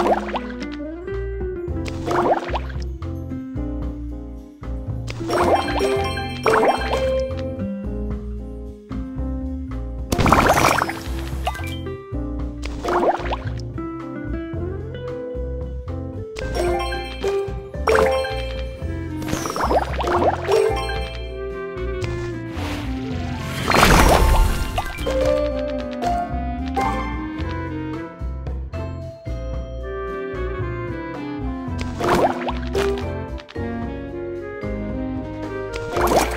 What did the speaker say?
you What?